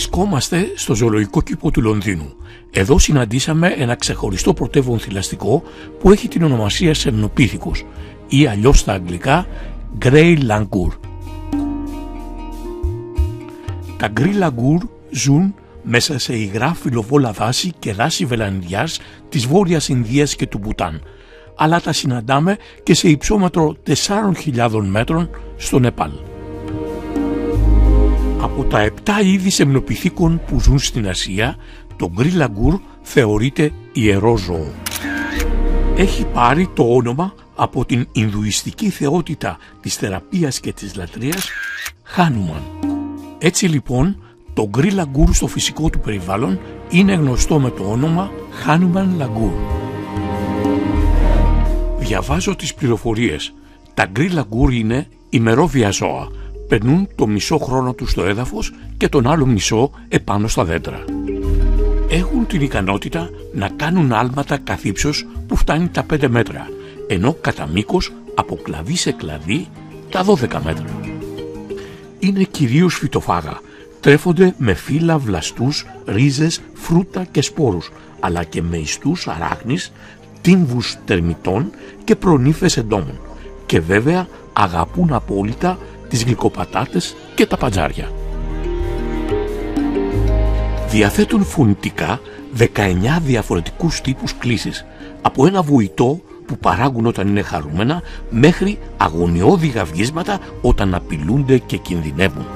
Βρισκόμαστε στο ζωολογικό κήπο του Λονδίνου. Εδώ συναντήσαμε ένα ξεχωριστό πρωτεύον θηλαστικό που έχει την ονομασία Σεμνοπίθηκος ή αλλιώς στα αγγλικά Grey Langur. Τα Grey Langur ζουν μέσα σε υγρά φιλοβόλα δάση και δάση βελανιδιάς της Βόρειας Ινδίας και του Μπουτάν, αλλά τα συναντάμε και σε υψόμετρο 4.000 μέτρων στο Νεπάλ. Από τα επτά είδη σεμνοπιθήκων που ζουν στην Ασία, το γκρι λαγκούρ θεωρείται ιερό ζώο. Έχει πάρει το όνομα από την Ινδουιστική θεότητα της θεραπείας και της λατρείας Χάνουμαν. Έτσι λοιπόν το γκρι λαγκούρ στο φυσικό του περιβάλλον είναι γνωστό με το όνομα Χάνουμαν λαγκούρ. Διαβάζω τις πληροφορίες. Τα γκρι λαγκούρ είναι ημερόβια ζώα περνούν το μισό χρόνο τους στο έδαφος και τον άλλο μισό επάνω στα δέντρα. Έχουν την ικανότητα να κάνουν άλματα καθύψος που φτάνει τα 5 μέτρα, ενώ κατά μήκος από κλαδί σε κλαδί τα 12 μέτρα. Είναι κυρίως φυτοφάγα, τρέφονται με φύλλα, βλαστούς, ρίζες, φρούτα και σπόρους, αλλά και με ιστούς αράχνης, τύμβους τερμητών και προνύφες εντόμων. Και βέβαια αγαπούν απόλυτα τις γλυκοπατάτες και τα παντζάρια. Διαθέτουν φωνητικά 19 διαφορετικούς τύπους κλήσης, από ένα βουητό που παράγουν όταν είναι χαρούμενα μέχρι αγωνιώδη γαυγίσματα όταν απειλούνται και κινδυνεύουν.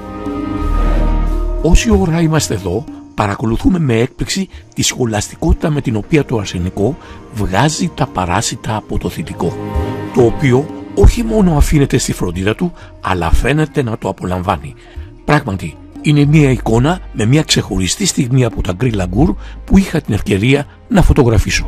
Όση ώρα είμαστε εδώ, παρακολουθούμε με έκπληξη τη σχολαστικότητα με την οποία το αρσενικό βγάζει τα παράσιτα από το θητικό, το οποίο όχι μόνο αφήνεται στη φροντίδα του, αλλά φαίνεται να το απολαμβάνει. Πράγματι, είναι μια εικόνα με μια ξεχωριστή στιγμή από τα Γκρι Λαγκούρ που είχα την ευκαιρία να φωτογραφίσω.